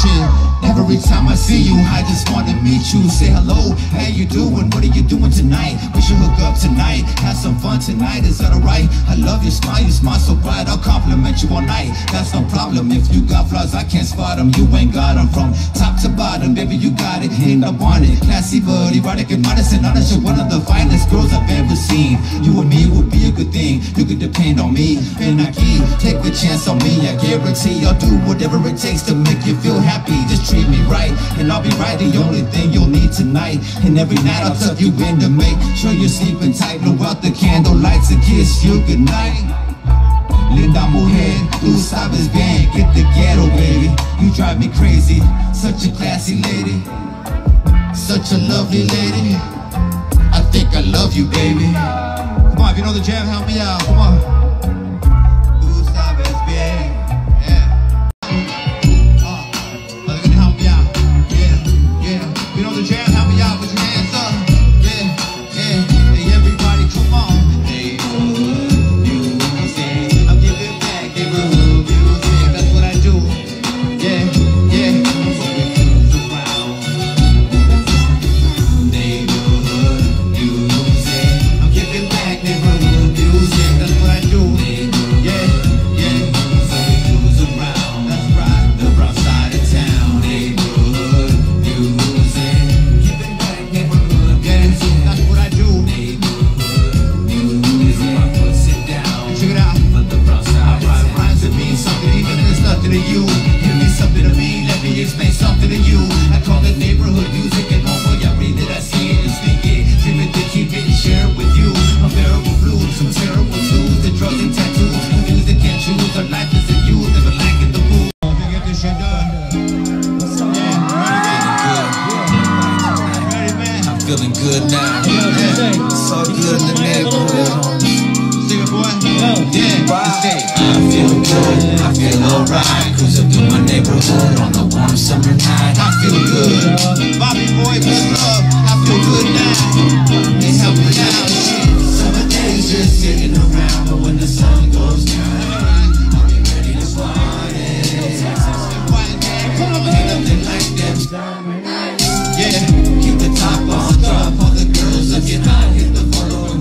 Every time I see you, I just wanna meet you. Say hello, how you doing? What are you doing tonight? We should hook up tonight, have some fun tonight. Is that alright? I love your smile, you smile so bright. I'll compliment you all night. That's no problem. If you got flaws, I can't spot them. You ain't got them from top to bottom, baby. You got it, and I want it. Classy but erotic and modest and honest. You're one of the finest a chance on me. I guarantee I'll do whatever it takes to make you feel happy. Just treat me right, and I'll be right. The only thing you'll need tonight, and every night I'll tuck you in to make sure you're sleeping tight. Blow out the candle lights and kiss you goodnight. Linda mujer, tú sabes bien, get the ghetto baby. You drive me crazy, such a classy lady, such a lovely lady. I think I love you, baby. Come on, if you know the jam, help me out. Come on. Let something to you. I call it neighborhood music and I read it, I see it and speak it. Dream it to keep it and share it with you. Unbearable blues, some terrible twos, the drugs and tattoos. The music can't choose, our life is a youth, never lacking the mood. Get this shit done. Yeah? I'm feeling good now. Yeah. So good in the neighborhood. Sing it, boy. Yeah, let's. I feel good, alright. Cruising through my neighborhood on a warm summer night. I feel good. Bobby boy, what's up? I feel good now. They help me out. Summer days just sitting around But when the sun goes down I'll be ready to Yeah, keep the top on drop All the girls Hit the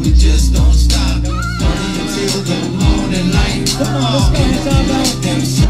we just don't stop. Party until the morning light. Come on, let's go, let's go, let's go.